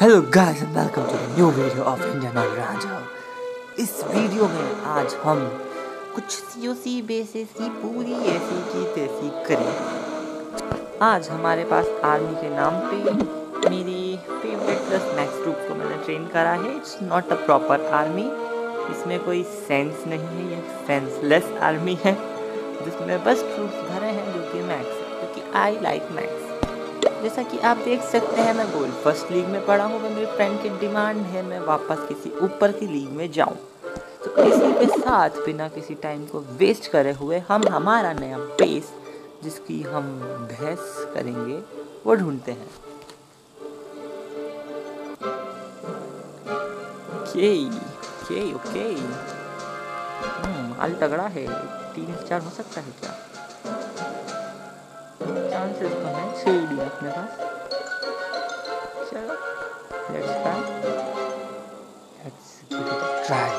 Hello guys and welcome to new video of Indian Oil Raja इस video में आज हम कुछ सीओसी बेसिस की पूरी ऐसी की तैसी करें। आज हमारे पास आर्मी के नाम पे मेरी फेवरेट प्लस मैक्स ट्रूप को मैंने ट्रेन करा है। It's not a proper army इसमें कोई सेंस नहीं है यह सेंसलेस आर्मी है। जिसमें बस ट्रूप्स भरे हैं जो कि मैक्स क्योंकि आई लाइक मैक्स जैसा कि आप देख सकते हैं, मैं गोल्ड फ़र्स्ट लीग में पढ़ा हूँ। मेरे फ्रेंड की डिमांड है, मैं वापस किसी ऊपर की लीग में जाऊँ। तो इसी के साथ बिना किसी टाइम को वेस्ट करे हुए हम, हमारा नया बेस जिसकी हम बहस करेंगे, वो ढूंढते हैं। ओके ओके ओके माल तगड़ा है। तीन चार हो सकता है क्या? चांसेस तो हैं छः डी अपने पास चलो लेट्स लेट्स ट्राई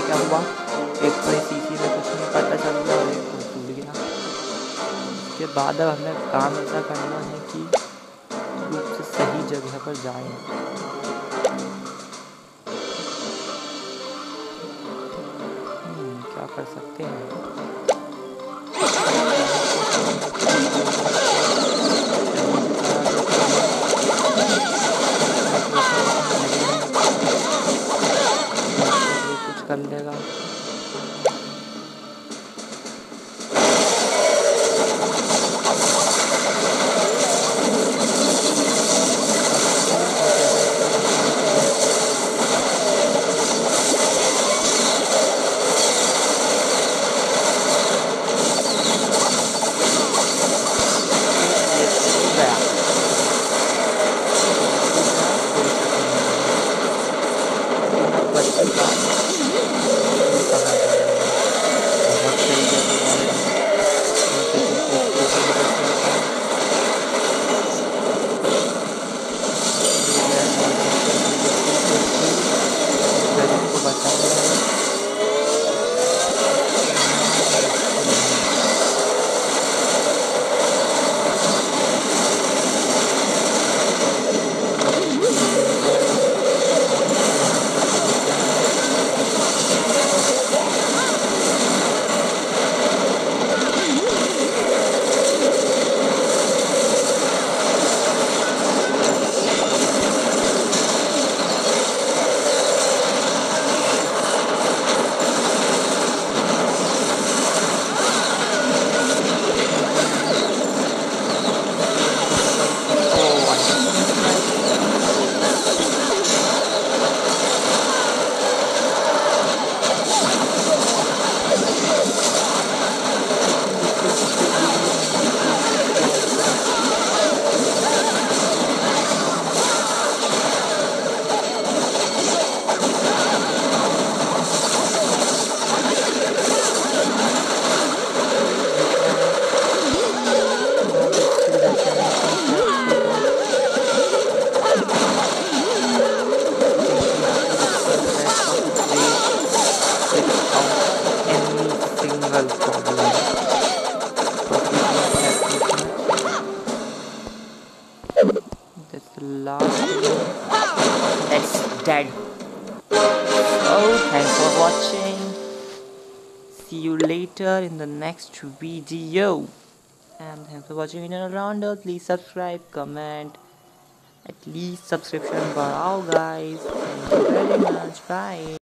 क्या हुआ एक तो सीसी में कुछ नहीं पता चल रहा है उसके बाद अब हमें काम ऐसा करना है कि रूप सही जगह पर जाएँ। हम्म, क्या कर सकते हैं? Dead. Oh, thanks for watching. See you later in the next video. And thanks for watching Indian Rounder. Please subscribe, comment. At least subscription for all guys. Thank you very much. Bye.